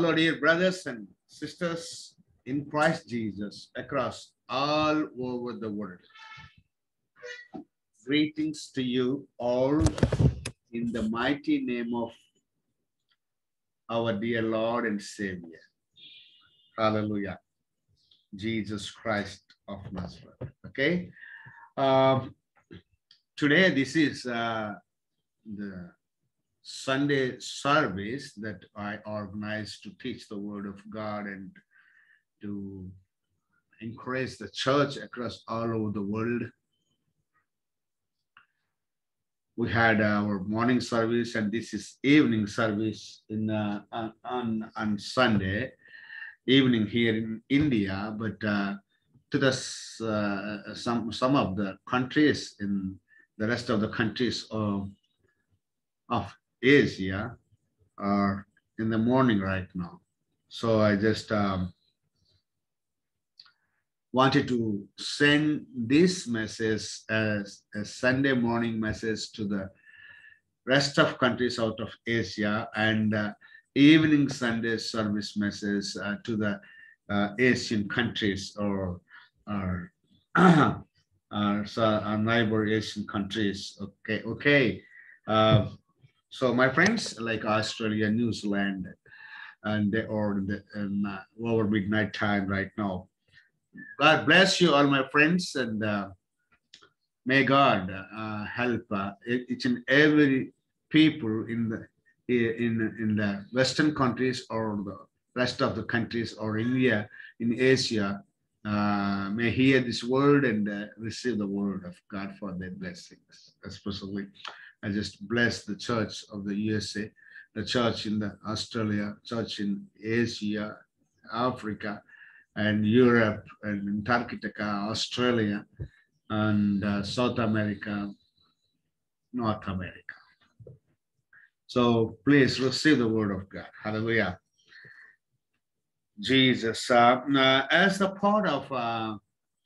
Hello, dear brothers and sisters in Christ Jesus across all over the world. Greetings to you all in the mighty name of our dear Lord and Savior. Hallelujah. Jesus Christ of Nazareth. Okay. Um, today, this is uh, the Sunday service that I organized to teach the Word of God and to encourage the church across all over the world. We had our morning service, and this is evening service in uh, on, on Sunday evening here in India. But uh, to the uh, some some of the countries in the rest of the countries of, of Asia are in the morning right now. So I just um, wanted to send this message as a Sunday morning message to the rest of countries out of Asia and uh, evening Sunday service message uh, to the uh, Asian countries or, or our, so our neighbor Asian countries. Okay, okay. So my friends like Australia, New Zealand, and they are the uh, over midnight time right now. God bless you, all my friends, and uh, may God uh, help uh, each and every people in the in in the Western countries or the rest of the countries or India in Asia uh, may hear this word and uh, receive the word of God for their blessings. Especially, I just bless the church of the USA, the church in the Australia, church in Asia, Africa, and Europe, and Antarctica, Australia, and uh, South America, North America. So please receive the word of God. Hallelujah. Jesus, uh, uh, as a part of uh,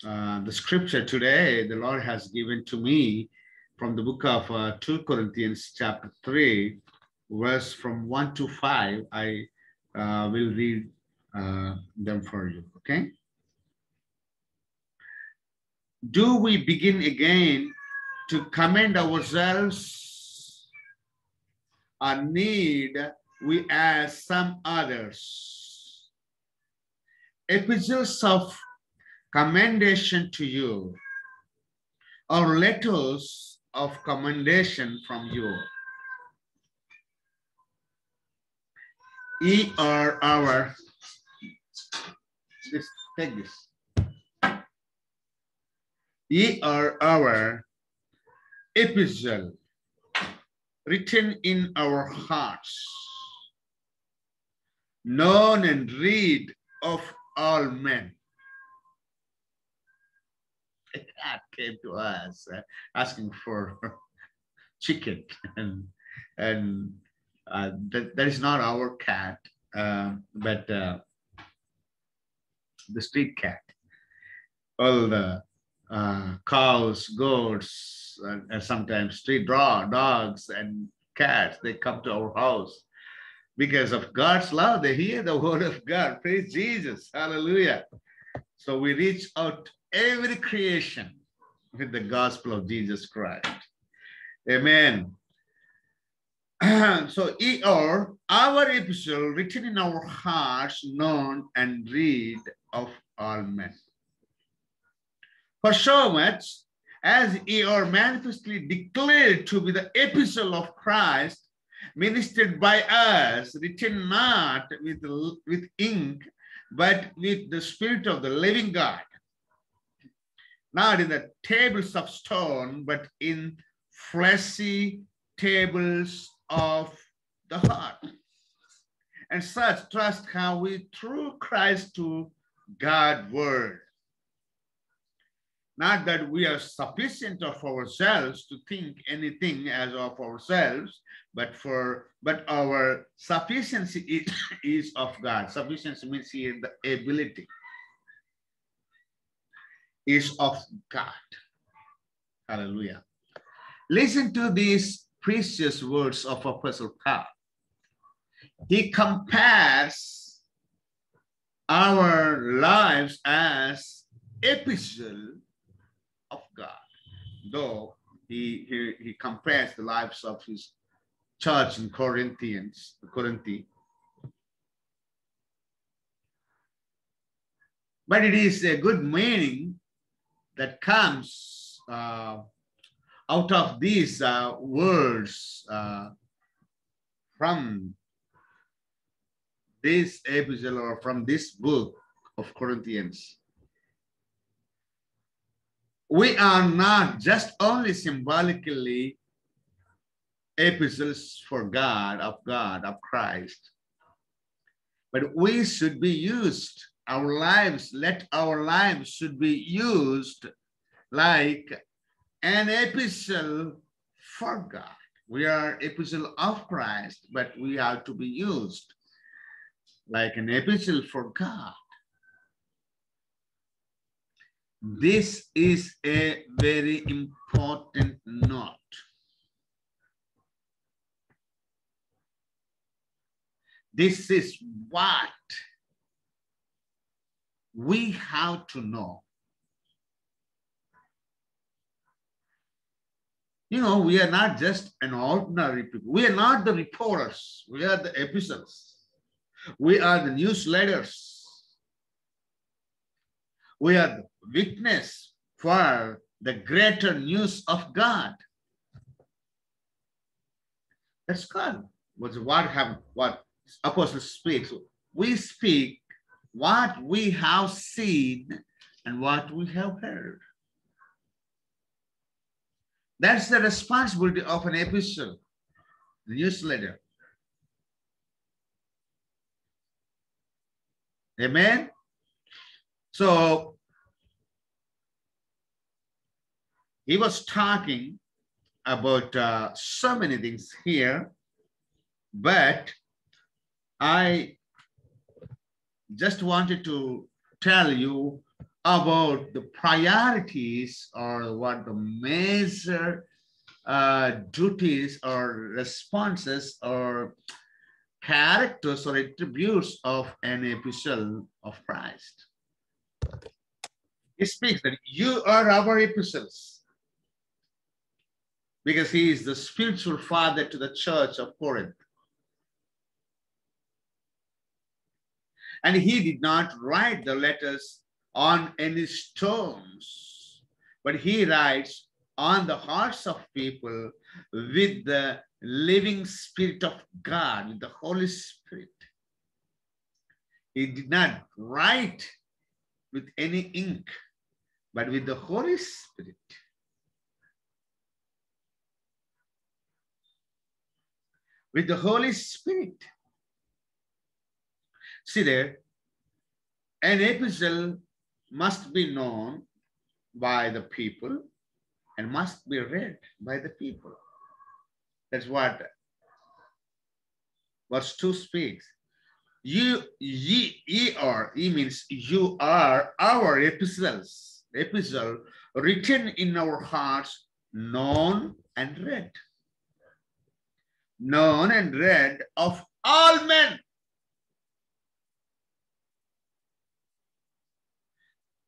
uh, the scripture today, the Lord has given to me from the book of uh, 2 Corinthians, chapter 3, verse from 1 to 5. I uh, will read uh, them for you. Okay. Do we begin again to commend ourselves a need we as some others? Epistles of commendation to you, or letters of commendation from you. Ye are our, this, take this. Ye are our epistle written in our hearts, known and read of all men. Cat came to us uh, asking for chicken, and and uh, that, that is not our cat, uh, but uh, the street cat. All the uh, cows, goats, and, and sometimes street dog, dogs and cats, they come to our house because of God's love. They hear the word of God. Praise Jesus. Hallelujah. So we reach out every creation with the gospel of Jesus Christ. Amen. so ER, our epistle written in our hearts, known and read of all men. For so much as ye manifestly declared to be the epistle of Christ, ministered by us, written not with, with ink, but with the Spirit of the living God, not in the tables of stone, but in fleshy tables of the heart. And such trust have we through Christ to God's word. Not that we are sufficient of ourselves to think anything as of ourselves, but for but our sufficiency is, is of God. Sufficiency means here the ability is of God. Hallelujah. Listen to these precious words of Apostle Paul. He compares our lives as epistle of God. Though he, he, he compares the lives of his church in Corinthians, Corinthi. But it is a good meaning that comes uh, out of these uh, words uh, from this epistle or from this book of Corinthians. We are not just only symbolically epistles for God, of God, of Christ, but we should be used, our lives, let our lives should be used like an epistle for God. We are epistle of Christ, but we are to be used like an epistle for God. This is a very important note. This is what we have to know. You know, we are not just an ordinary people. We are not the reporters. We are the epistles. We are the newsletters. We are the witness for the greater news of God. That's God. What's what have what apostle speaks. We speak what we have seen and what we have heard. That's the responsibility of an epistle, the newsletter. Amen. So he was talking about uh, so many things here, but I just wanted to tell you about the priorities or what the major uh, duties or responses or characters or attributes of an epistle of Christ. He speaks that you are our epistles because he is the spiritual father to the church of Corinth. And he did not write the letters on any stones, but he writes on the hearts of people with the living spirit of God, with the Holy Spirit. He did not write with any ink, but with the Holy Spirit. With the Holy Spirit. See there, an epistle must be known by the people and must be read by the people. That's what verse 2 speaks. You, ye, ye are, ye means you are our epistles, epistle written in our hearts, known and read. Known and read of all men.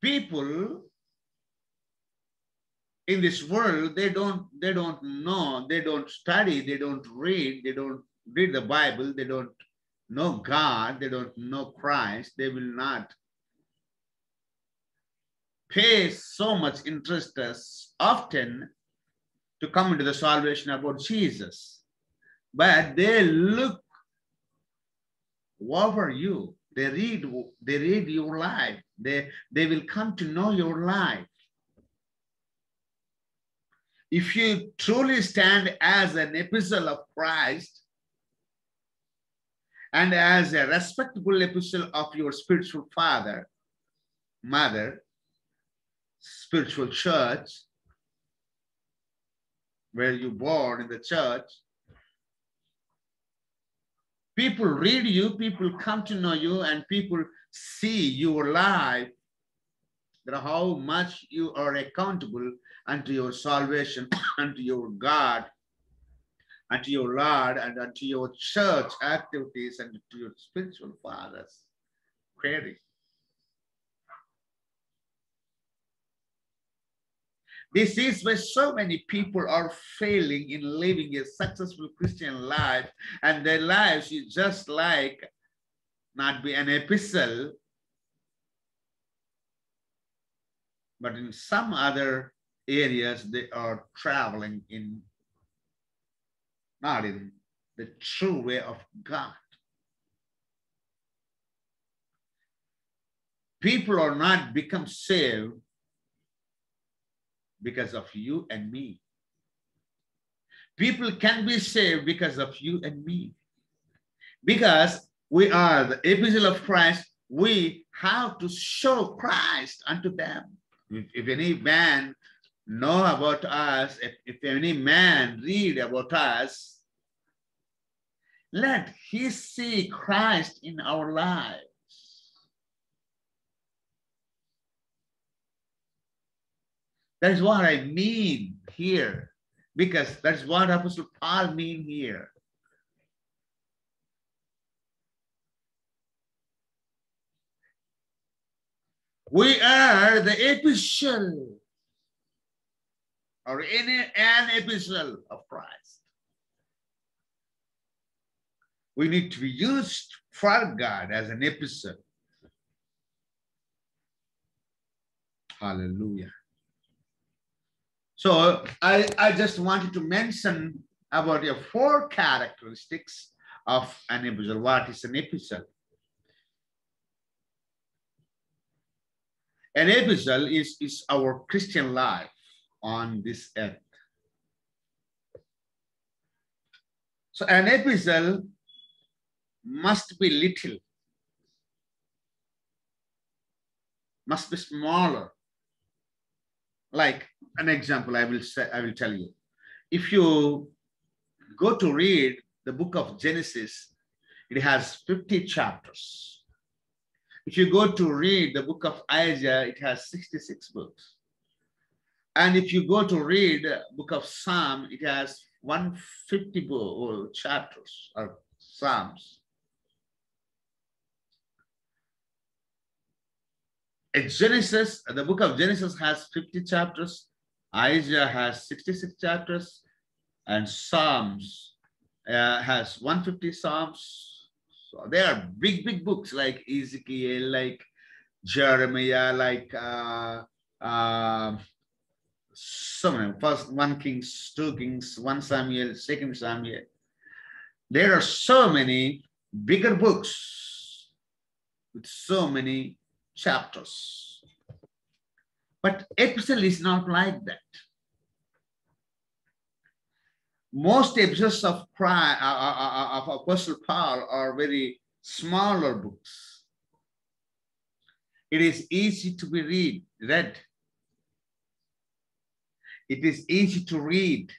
People in this world they don't they don't know they don't study they don't read they don't read the bible they don't know god they don't know christ they will not pay so much interest as often to come into the salvation about jesus. But they look over you they read they read your life. They they will come to know your life. If you truly stand as an epistle of Christ and as a respectable epistle of your spiritual father, mother, spiritual church, where you born in the church, people read you, people come to know you, and people see your life, that how much you are accountable unto your salvation, unto your God, unto your Lord, and unto your church activities, and to your spiritual fathers. Query. This is why so many people are failing in living a successful Christian life, and their lives is just like not be an epistle, but in some other areas they are traveling in not in the true way of God. People are not become saved because of you and me. People can be saved because of you and me. Because we are the epistle of Christ, we have to show Christ unto them. If, if any man know about us, if, if any man read about us, let he see Christ in our lives. That is what I mean here, because that's what Apostle Paul mean here. We are the epistle or any an epistle of Christ. We need to be used for God as an epistle. Hallelujah. So I, I just wanted to mention about the four characteristics of an epistle. What is an epistle? An epistle is, is our Christian life on this earth. So an epistle must be little, must be smaller. Like an example, I will say, I will tell you. If you go to read the book of Genesis, it has 50 chapters. If you go to read the book of Isaiah, it has 66 books. And if you go to read the book of Psalm, it has 150 chapters or Psalms. Genesis, the book of Genesis has 50 chapters, Isaiah has 66 chapters, and Psalms uh, has 150 Psalms. So they are big, big books like Ezekiel, like Jeremiah, like uh, uh, so many. First, one Kings, two Kings, one Samuel, second Samuel. There are so many bigger books with so many chapters. But epistle is not like that. Most epistles of, uh, uh, uh, of Apostle Paul are very smaller books. It is easy to be read, read it is easy to read.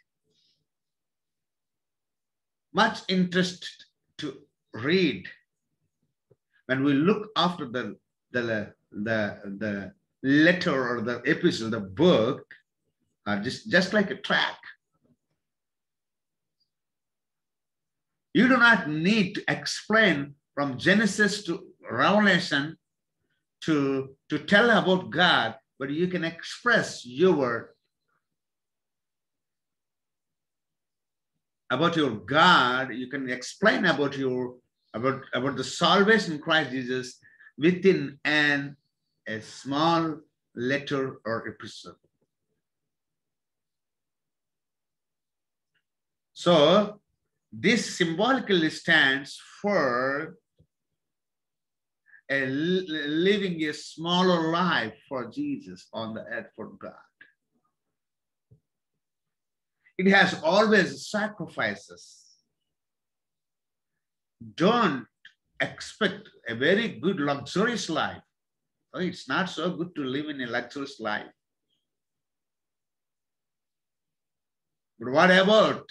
Much interest to read. When we look after the, the, the, the letter or the epistle, the book, are just, just like a track. You do not need to explain from Genesis to Revelation to, to tell about God, but you can express your about your God, you can explain about your about, about the salvation Christ Jesus within an a small letter or epistle. So this symbolically stands for a living a smaller life for Jesus on the earth for God. It has always sacrifices. Don't expect a very good luxurious life. Oh, it's not so good to live in a luxurious life. But what about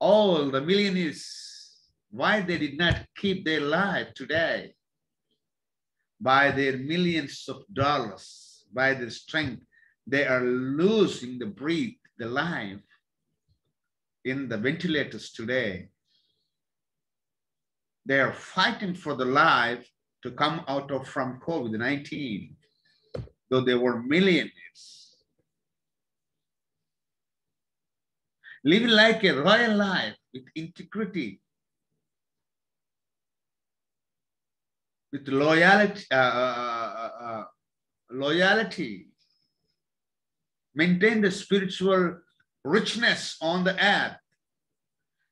all the millionaires? Why they did not keep their life today by their millions of dollars, by their strength, they are losing the breath, the life in the ventilators today. They are fighting for the life to come out of from COVID-19. though they were millionaires. Living like a royal life with integrity, with loyalty, uh, uh, uh, loyalty, maintain the spiritual richness on the earth.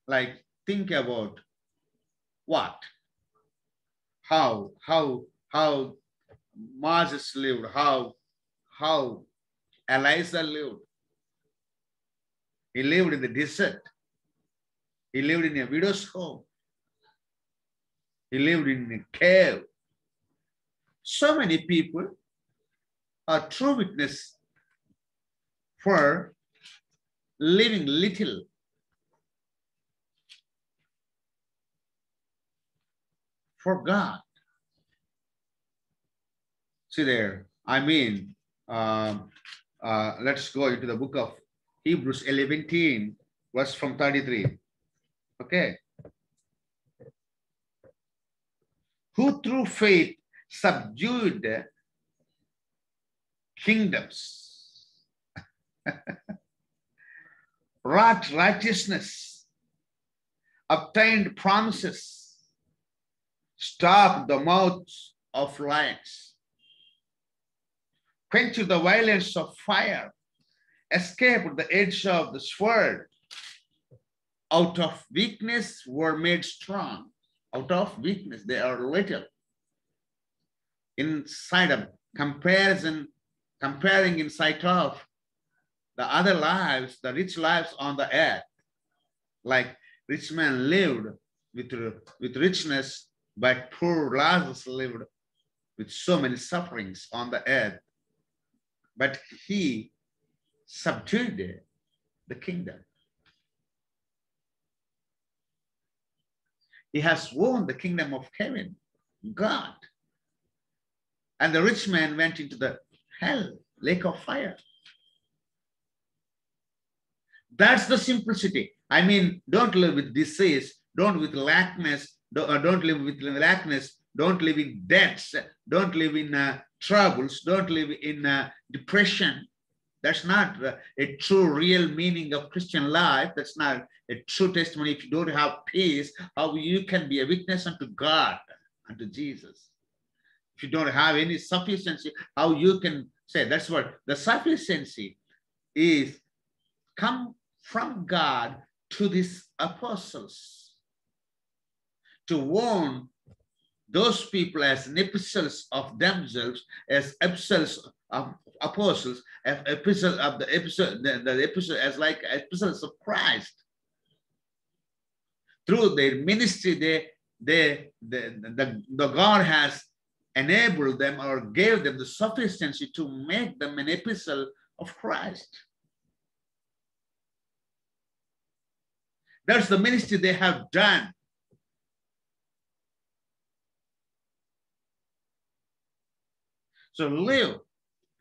Like think about what, how, how, how Moses lived, how, how Elijah lived. He lived in the desert. He lived in a widow's home. He lived in a cave. So many people are true witness for living little. For God. See there, I mean, um, uh, let's go into the book of Hebrews 11, verse from 33. Okay. Who through faith subdued kingdoms, wrought righteousness, obtained promises, stopped the mouths of lions, quenched the violence of fire, escaped the edge of the sword, out of weakness were made strong. Out of weakness, they are little. Inside of comparison, comparing in sight of the other lives, the rich lives on the earth, like rich man lived with, with richness, but poor Lazarus lived with so many sufferings on the earth. But he subdued the kingdom. He has won the kingdom of heaven, God. And the rich man went into the hell, lake of fire. That's the simplicity. I mean, don't live with disease, don't with lackness, don't, uh, don't live with lackness, don't live in debts, don't live in uh, troubles, don't live in uh, depression. That's not uh, a true, real meaning of Christian life. That's not a true testimony. If you don't have peace, how you can be a witness unto God, unto Jesus? If you don't have any sufficiency, how you can say that's what the sufficiency is come from God to these apostles to warn those people as epistles of themselves, as epistles of apostles, as epistles of the epistle, the, the epistle as like epistles of Christ. Through their ministry, they, they, the, the, the God has enabled them or gave them the sufficiency to make them an epistle of Christ. That's the ministry they have done. So live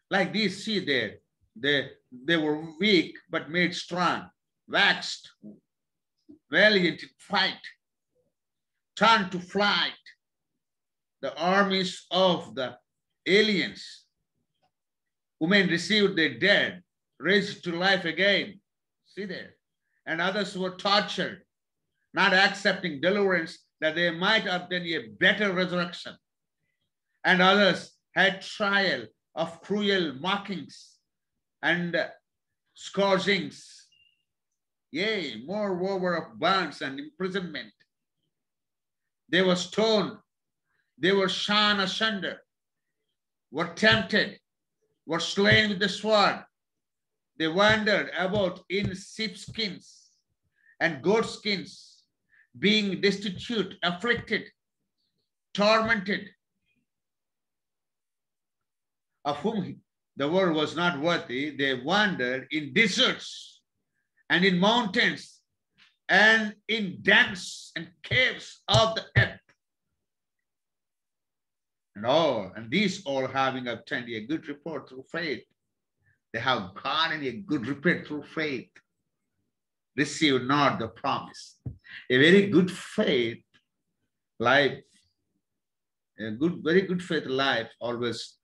like these see there. They, they were weak but made strong, waxed, valiant in fight, turned to flight. The armies of the aliens, women received their dead, raised to life again. See there. And others were tortured, not accepting deliverance that they might obtain a better resurrection. And others had trial of cruel mockings and scourgings, yea, moreover of burns and imprisonment. They were stoned, they were shot asunder, were tempted, were slain with the sword. They wandered about in sheepskins and goatskins, being destitute, afflicted, tormented, of whom the world was not worthy, they wandered in deserts and in mountains and in dens and caves of the earth. And all, and these all having obtained a good report through faith. They have gotten a good report through faith. Receive not the promise. A very good faith life, a good, very good faith life always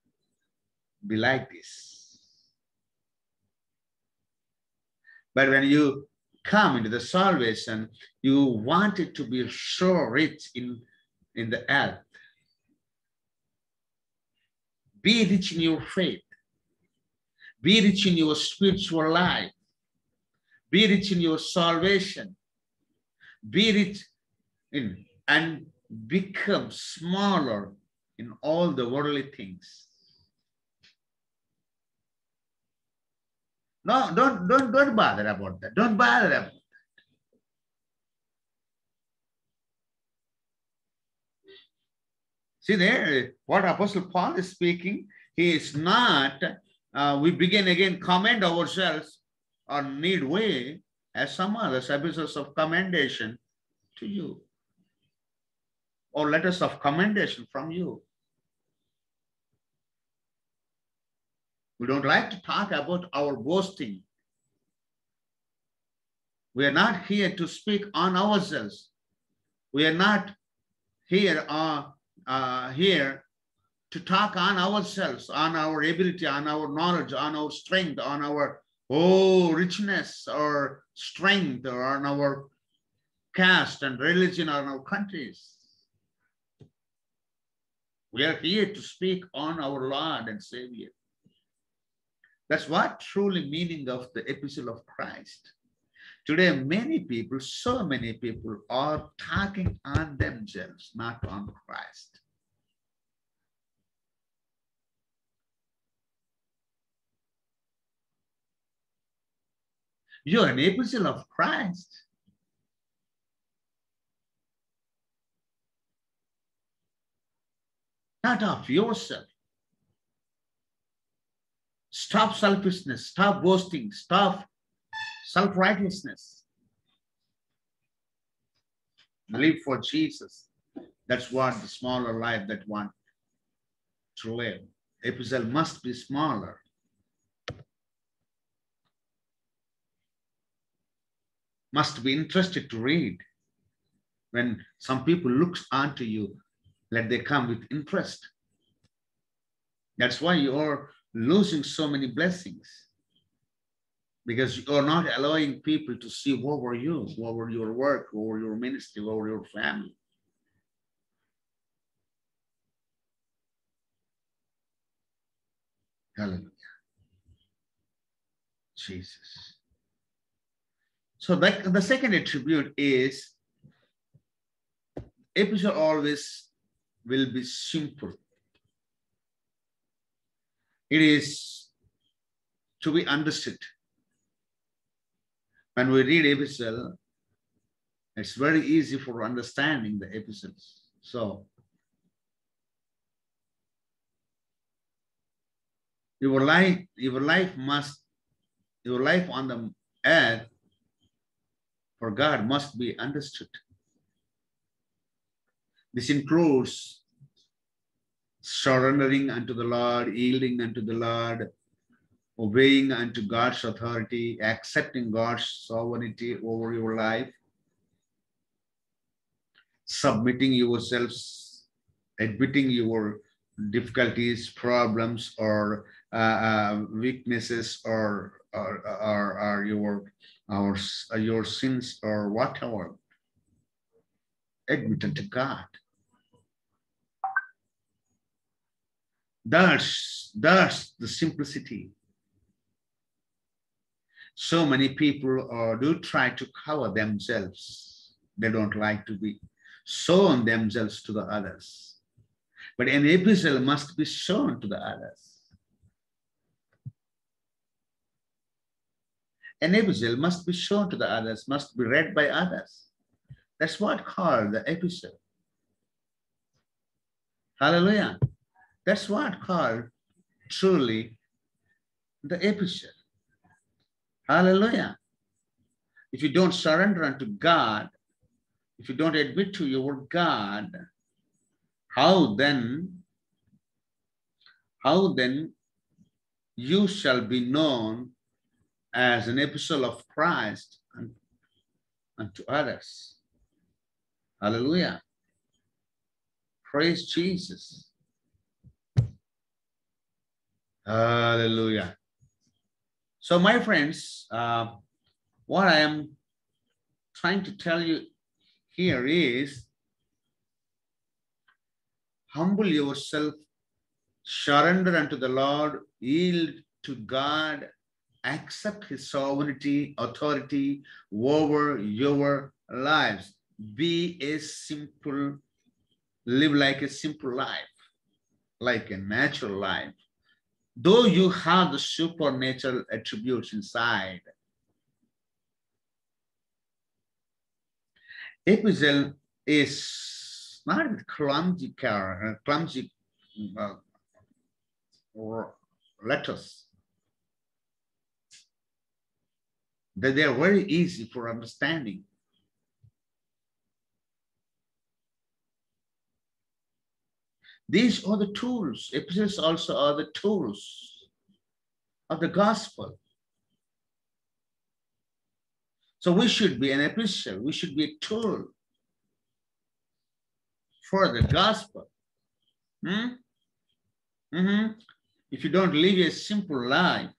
be like this. But when you come into the salvation, you want it to be so rich in, in the earth. Be rich in your faith. Be rich in your spiritual life. Be rich in your salvation. Be rich in and become smaller in all the worldly things. No, don't, don't, don't bother about that. Don't bother about that. See there, what Apostle Paul is speaking, he is not, uh, we begin again commend ourselves or need we as some others epistles of commendation to you or letters of commendation from you. We don't like to talk about our boasting. We are not here to speak on ourselves. We are not here uh, uh, here to talk on ourselves, on our ability, on our knowledge, on our strength, on our oh richness or strength, or on our caste and religion, or on our countries. We are here to speak on our Lord and Savior. That's what truly meaning of the epistle of Christ. Today, many people, so many people are talking on themselves, not on Christ. You're an epistle of Christ. Not of yourself. Stop selfishness, stop boasting, stop self righteousness. Live for Jesus. That's what the smaller life that one to live. Epistle must be smaller. Must be interested to read. When some people looks onto you, let they come with interest. That's why you're losing so many blessings because you're not allowing people to see what were you, what were your work, over your ministry, over your family. Hallelujah. Jesus. So that, the second attribute is epistle always will be simple it is to be understood. When we read epistle, it's very easy for understanding the epistles. So your life, your life must, your life on the earth for God must be understood. This includes surrendering unto the Lord, yielding unto the Lord, obeying unto God's authority, accepting God's sovereignty over your life, submitting yourselves, admitting your difficulties, problems, or uh, uh, weaknesses, or, or, or, or your, or, your sins, or whatever. Admit unto God. That's, that's the simplicity. So many people uh, do try to cover themselves. They don't like to be shown themselves to the others. But an epistle must be shown to the others. An epistle must be shown to the others, must be read by others. That's what called the epistle. Hallelujah. That's what called truly the epistle. Hallelujah. If you don't surrender unto God, if you don't admit to your God, how then, how then you shall be known as an epistle of Christ unto others. Hallelujah. Praise Jesus. Hallelujah. So, my friends, uh, what I am trying to tell you here is humble yourself, surrender unto the Lord, yield to God, accept His sovereignty, authority over your lives. Be a simple, live like a simple life, like a natural life. Though you have the supernatural attributes inside, Epistle is not a clumsy car, uh, clumsy uh, or letters. That they are very easy for understanding. These are the tools. Epistles also are the tools of the gospel. So we should be an epistle. We should be a tool for the gospel. Hmm? Mm-hmm. If you don't live a simple life,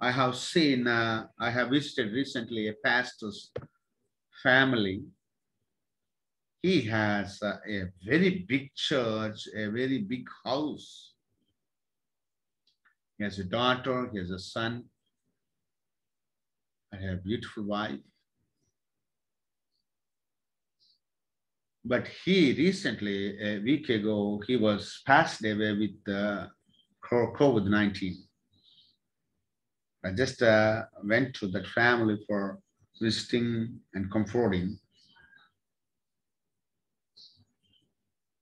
I have seen, uh, I have visited recently a pastor's family. He has a very big church, a very big house. He has a daughter, he has a son. Have a beautiful wife. But he recently, a week ago, he was passed away with uh, COVID 19. I just uh, went to that family for visiting and comforting.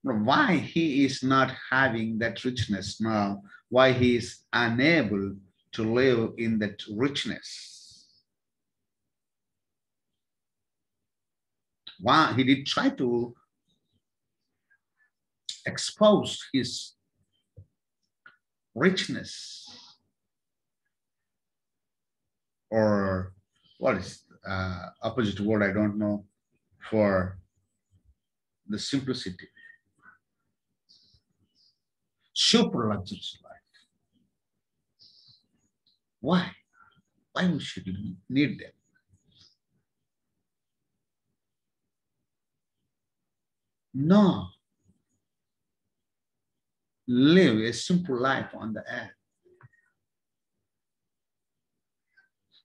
Why he is not having that richness? Now, why he is unable to live in that richness? Why he did try to expose his richness. Or what is uh, opposite word I don't know for the simplicity. Super luxurious life. Why? Why should you need them? No. Live a simple life on the earth.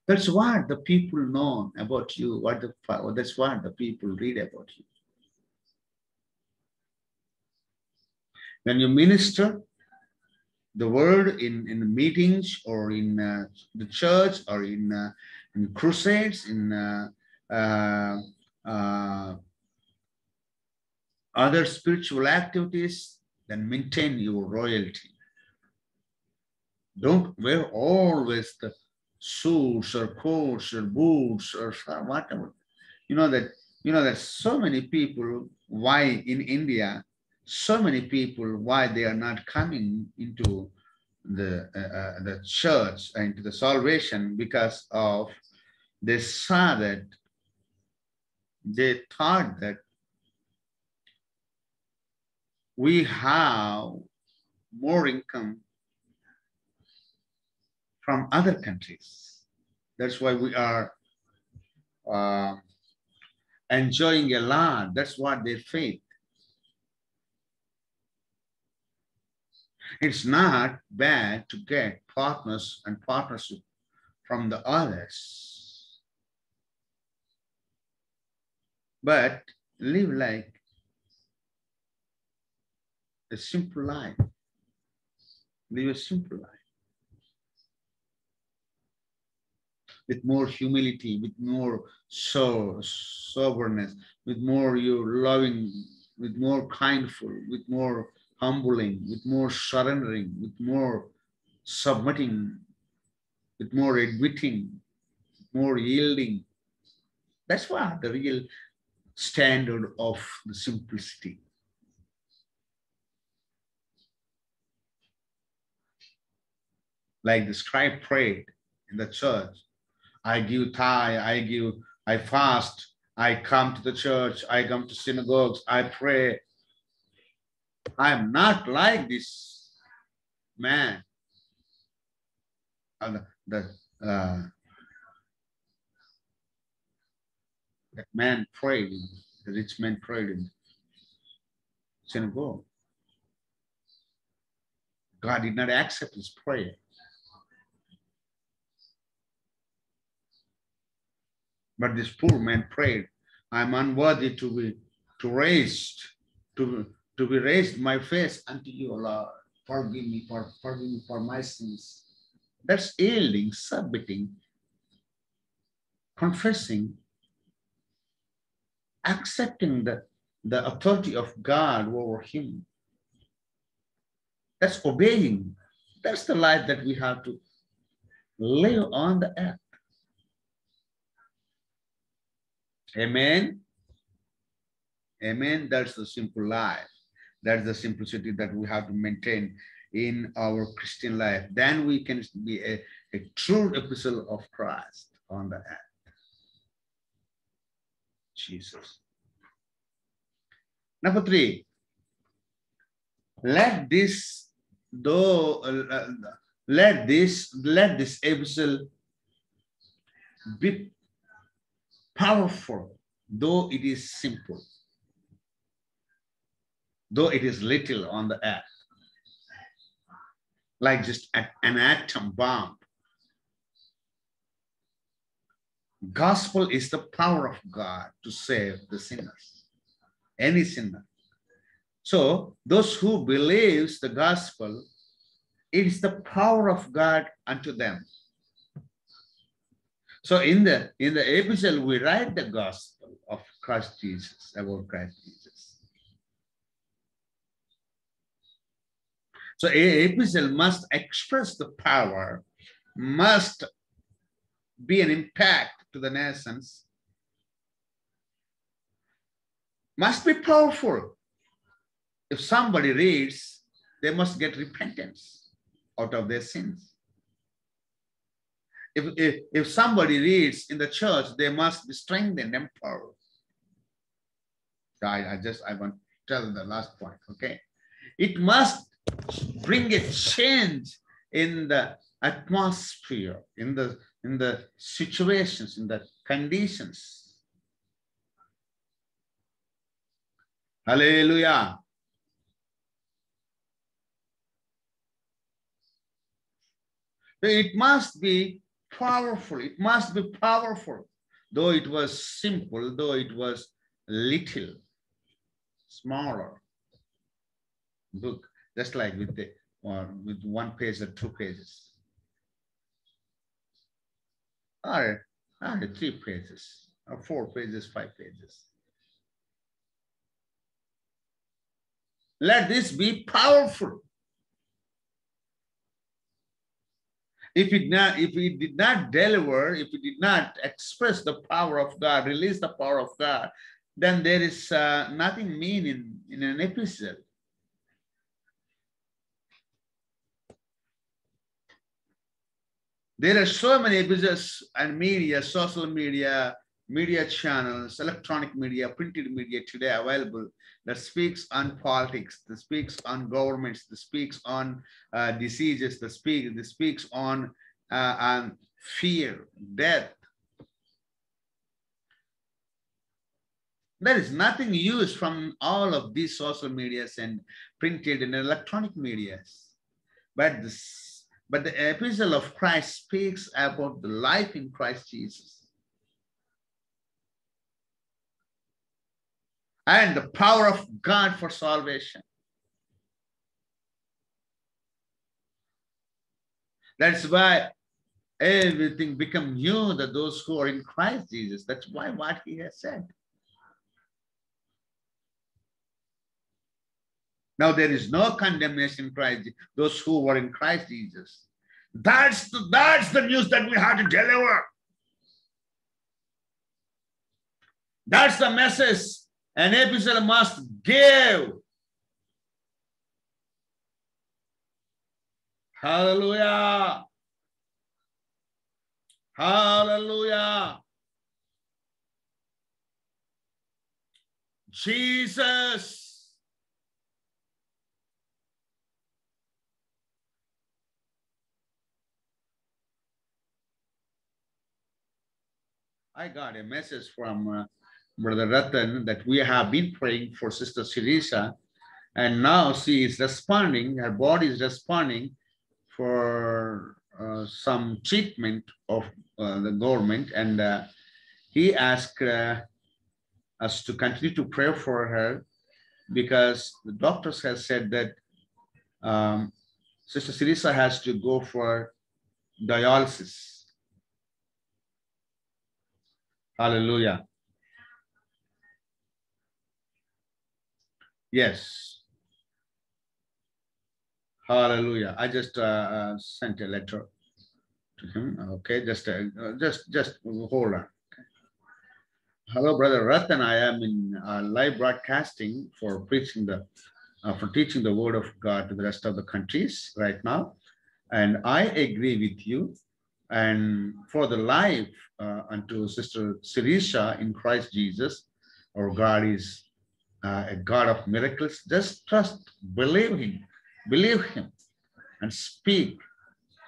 That's what the people know about you. What the that's what the people read about you. When you minister the word in, in meetings or in uh, the church or in, uh, in crusades, in uh, uh, uh other spiritual activities, then maintain your royalty. Don't wear always the suits or coats or boots or whatever. You know that you know that so many people why in India so many people why they are not coming into the uh, uh, the church into the salvation because of they saw that they thought that we have more income from other countries. That's why we are uh, enjoying a lot. That's what they faith. It's not bad to get partners and partnership from the others. But live like a simple life. Live a simple life. With more humility, with more so soberness, with more you loving, with more kindful, with more humbling, with more surrendering, with more submitting, with more admitting, more yielding. That's what the real standard of the simplicity. like the scribe prayed in the church. I give tithe, I give, I fast, I come to the church, I come to synagogues, I pray. I'm not like this. man, the, the uh, that man prayed, the rich man prayed in synagogue. God did not accept his prayer. But this poor man prayed, I'm unworthy to be to raised, to, to be raised my face unto you, Lord. Forgive me for forgive me for my sins. That's yielding, submitting, confessing, accepting the, the authority of God over him. That's obeying. That's the life that we have to live on the earth. Amen. Amen. That's the simple life. That's the simplicity that we have to maintain in our Christian life. Then we can be a, a true epistle of Christ on the earth. Jesus. Number three, let this though uh, let this let this epistle be powerful though it is simple though it is little on the earth like just an atom bomb gospel is the power of god to save the sinners any sinner so those who believes the gospel, it is the power of God unto them. So in the in the epistle, we write the gospel of Christ Jesus, about Christ Jesus. So a epistle must express the power, must be an impact to the nations, must be powerful if somebody reads, they must get repentance out of their sins. If, if, if somebody reads in the church, they must be strengthened, and empowered. I, I just, I want to tell the last point, okay? It must bring a change in the atmosphere, in the, in the situations, in the conditions. Hallelujah. It must be powerful. It must be powerful. Though it was simple, though it was little, smaller book, just like with the or with one page or two pages. Or, or three pages, or four pages, five pages. Let this be powerful. if it not if it did not deliver if it did not express the power of god release the power of god then there is uh, nothing mean in, in an epistle there are so many business and media social media media channels electronic media printed media today available that speaks on politics, that speaks on governments, that speaks on uh, diseases, that, speak, that speaks on, uh, on fear, death. There is nothing used from all of these social medias and printed and electronic medias. But, this, but the epistle of Christ speaks about the life in Christ Jesus. and the power of God for salvation. That's why everything become new that those who are in Christ Jesus. That's why what he has said. Now there is no condemnation in Christ, those who were in Christ Jesus. That's the, that's the news that we have to deliver. That's the message an epistle must give. Hallelujah. Hallelujah. Jesus. I got a message from uh, Brother Ratan that we have been praying for Sister Sirisha, and now she is responding, her body is responding for uh, some treatment of uh, the government, and uh, he asked uh, us to continue to pray for her because the doctors have said that um, Sister Sirisa has to go for dialysis. Hallelujah. Yes. Hallelujah. I just uh, uh, sent a letter to him. Okay, just uh, just just hold on. Hello, brother Ratan. I am in uh, live broadcasting for preaching the uh, for teaching the word of God to the rest of the countries right now, and I agree with you. And for the life uh, unto Sister Sirisha in Christ Jesus, our God is uh, a God of miracles. Just trust, believe Him, believe Him, and speak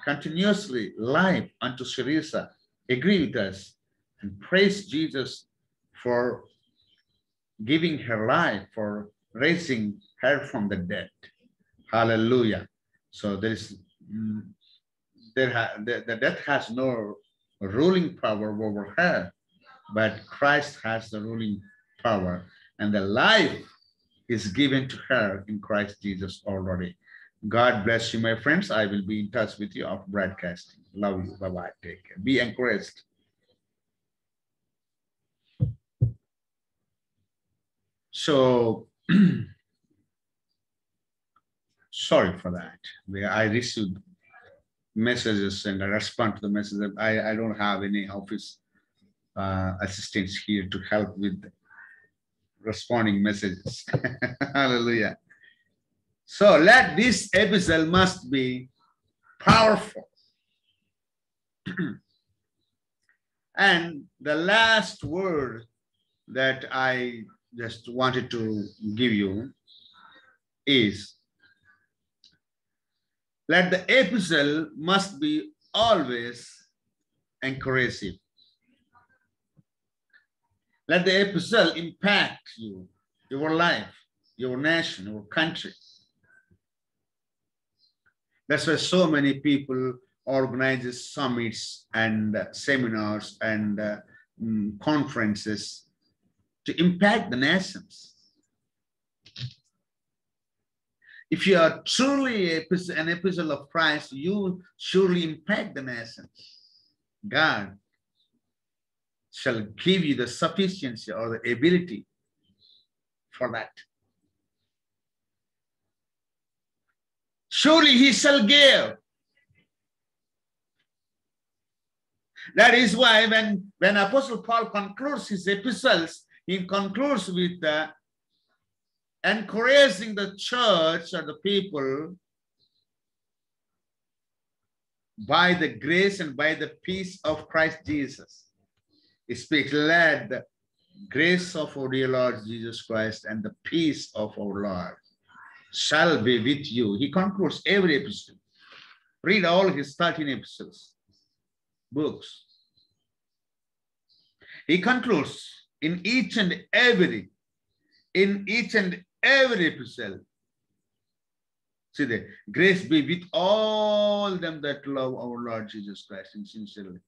continuously live unto Sirisha. Agree with us and praise Jesus for giving her life, for raising her from the dead. Hallelujah. So there is mm, there ha, the, death has no ruling power over her, but Christ has the ruling power, and the life is given to her in Christ Jesus already. God bless you, my friends. I will be in touch with you of broadcasting. Love you. Bye bye. Take care. Be encouraged. So, sorry for that. I received messages and I respond to the messages. I, I don't have any office uh, assistants here to help with responding messages. Hallelujah. So let this epistle must be powerful. and the last word that I just wanted to give you is let the epistle must be always encouraging. Let the epistle impact you, your life, your nation, your country. That's why so many people organize summits and seminars and uh, conferences to impact the nations. If you are truly an epistle of Christ, you surely impact the nations. God shall give you the sufficiency or the ability for that. Surely he shall give. That is why when, when Apostle Paul concludes his epistles, he concludes with the encouraging the church or the people by the grace and by the peace of Christ Jesus. He speaks, let the grace of our dear Lord Jesus Christ and the peace of our Lord shall be with you. He concludes every epistle. Read all his 13 epistles, books. He concludes in each and every, in each and every epistle. See there, grace be with all them that love our Lord Jesus Christ in sincerity.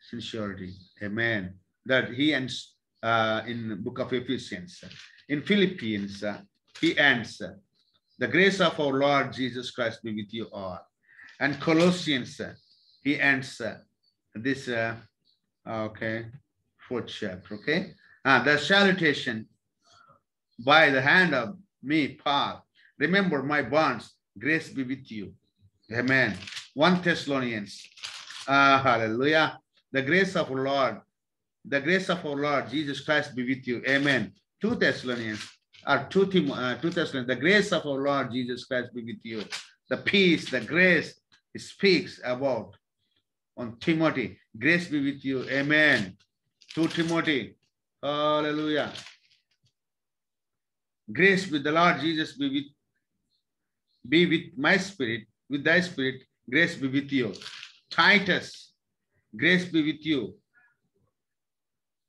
sincerity. Amen. That he ends uh, in the book of Ephesians. In Philippians, uh, he ends, the grace of our Lord Jesus Christ be with you all. And Colossians, uh, he ends this, uh, okay, fourth chapter, okay? Uh, the salutation by the hand of me, Paul. Remember my bonds, grace be with you. Amen. 1 Thessalonians. Uh, hallelujah. The grace of our Lord, the grace of our Lord Jesus Christ be with you. Amen. 2 Thessalonians, or 2, Tim, uh, 2 Thessalonians, the grace of our Lord Jesus Christ be with you. The peace, the grace speaks about on Timothy. Grace be with you. Amen. 2 Timothy Hallelujah. Grace with the Lord Jesus be with, be with my spirit, with thy spirit, grace be with you. Titus, grace be with you.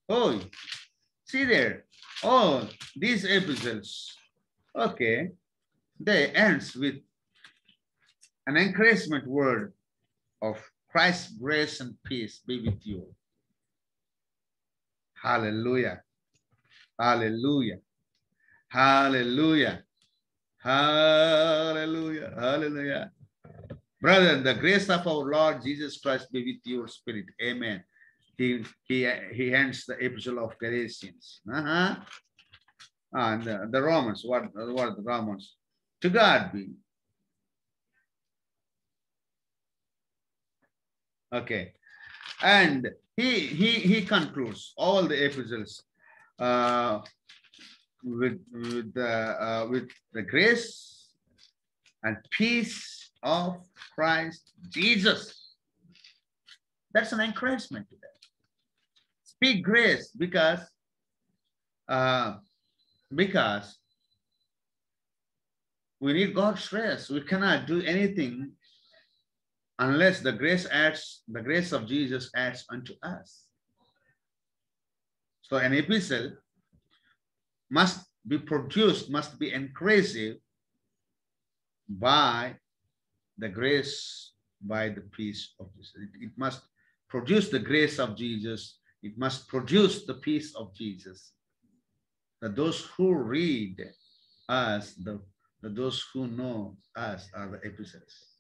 Oh, see there. Oh, these epistles. Okay. They ends with an encouragement word of Christ's grace and peace be with you. Hallelujah. Hallelujah. Hallelujah. Hallelujah. Hallelujah. Brother, the grace of our Lord Jesus Christ be with your spirit. Amen. He, he, he ends the epistle of Galatians. Uh-huh. And the, Romans, what, what the Romans? To God be. Okay. And he he he concludes all the epistles uh, with with the uh, with the grace and peace of Christ Jesus. That's an encouragement to them. Speak grace because uh, because we need God's grace. We cannot do anything unless the grace adds, the grace of Jesus adds unto us. So an epistle must be produced, must be increased by the grace, by the peace of Jesus. It, it must produce the grace of Jesus. It must produce the peace of Jesus. That those who read us, the, those who know us are the epistles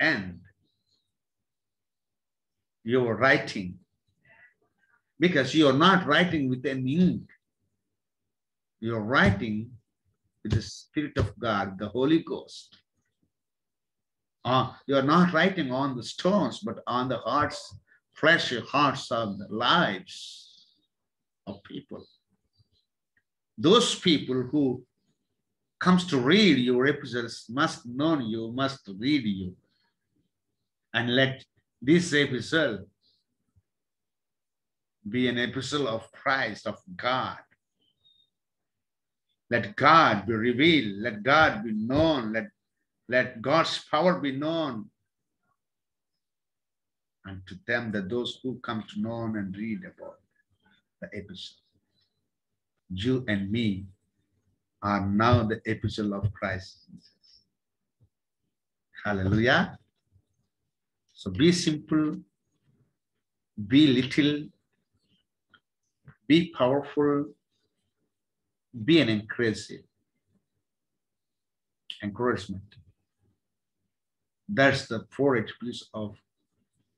and you're writing because you're not writing with an ink. You're writing with the Spirit of God, the Holy Ghost. Uh, you're not writing on the stones, but on the hearts, fresh hearts of the lives of people. Those people who comes to read your epistles must know you, must read you and let this epistle be an epistle of Christ, of God. Let God be revealed, let God be known, let, let God's power be known. And to them that those who come to know and read about the epistle. You and me are now the epistle of Christ Jesus. Hallelujah. So be simple, be little, be powerful, be an encouragement. That's the four attributes of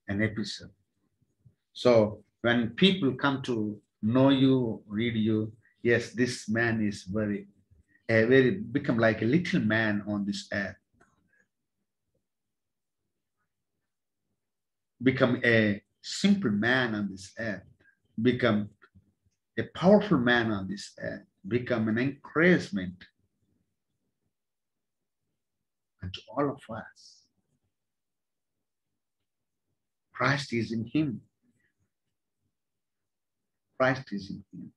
an epistle. So when people come to know you, read you, yes, this man is very, very become like a little man on this earth. become a simple man on this earth, become a powerful man on this earth, become an encouragement to all of us. Christ is in him. Christ is in him.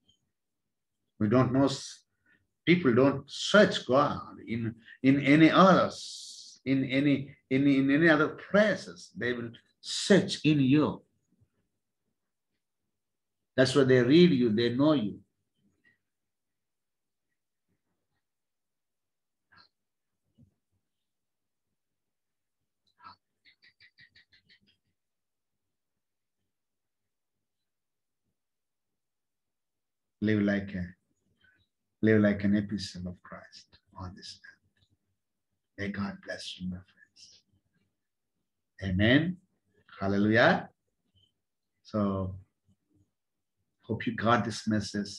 We don't know, people don't search God in, in any others, in any, in, in any other places. They will search in you. That's why they read you, they know you. Live like a live like an epistle of Christ on this earth. May God bless you, my friends. Amen. Hallelujah. So, hope you got this message.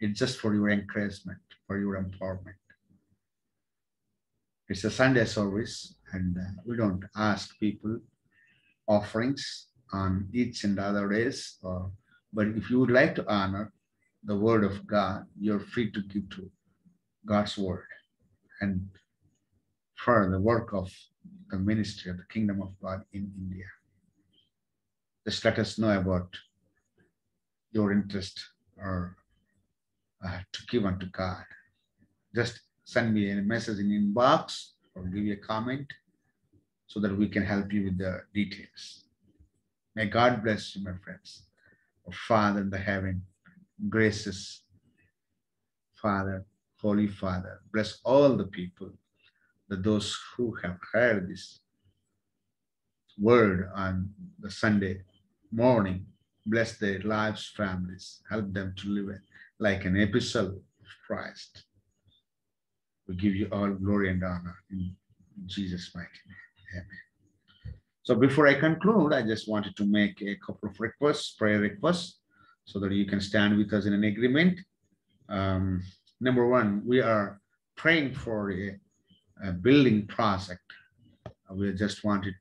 It's just for your encouragement, for your empowerment. It's a Sunday service, and uh, we don't ask people offerings on each and other days. Or, but if you would like to honor the word of God, you're free to give to God's word and for the work of the ministry of the kingdom of God in India. Just let us know about your interest or uh, to give unto God. Just send me a message in inbox or give me a comment so that we can help you with the details. May God bless you, my friends. Father in the heaven, gracious Father, Holy Father, bless all the people, that those who have heard this word on the Sunday morning, bless their lives, families, help them to live like an epistle of Christ. We give you all glory and honor in Jesus' mighty name. Amen. So before I conclude, I just wanted to make a couple of requests, prayer requests, so that you can stand with us in an agreement. Um, number one, we are praying for a, a building project. We just wanted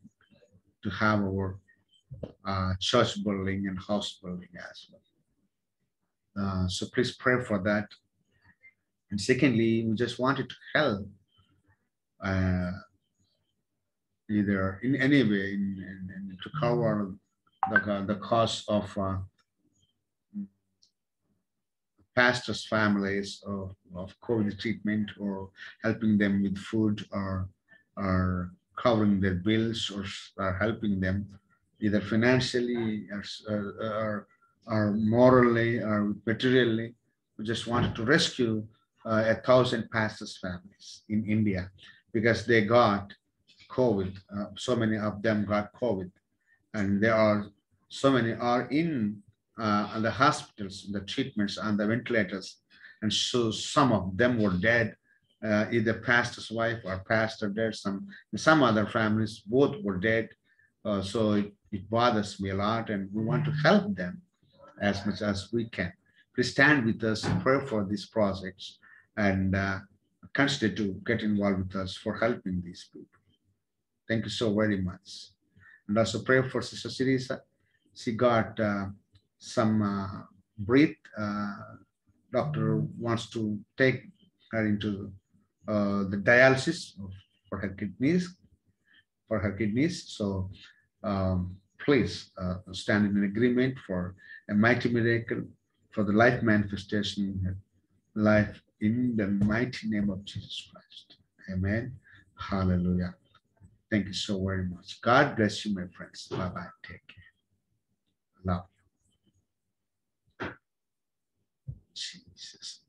to have our uh, church building and house building as well. Uh, so please pray for that. And secondly, we just wanted to help uh, either in any way in, in, in to cover the, the cost of uh, pastors' families of, of COVID treatment or helping them with food or, or covering their bills or, or helping them either financially or, or, or morally or materially. We just wanted to rescue uh, a thousand pastors' families in India because they got COVID. Uh, so many of them got COVID, and there are so many are in uh, the hospitals, the treatments, and the ventilators, and so some of them were dead. Uh, either pastor's wife or pastor dead. Some some other families both were dead. Uh, so it, it bothers me a lot, and we want to help them as much as we can. Please stand with us, pray for these projects, and uh, consider to get involved with us for helping these people. Thank you so very much. And also pray for Sister Sirisa. She got uh, some uh, breath. Uh, doctor wants to take her into uh, the dialysis for her kidneys, for her kidneys. So um, please uh, stand in agreement for a mighty miracle, for the life manifestation in her life in the mighty name of Jesus Christ. Amen. Hallelujah. Thank you so very much. God bless you, my friends. Bye bye. Take care. Love you. Jesus.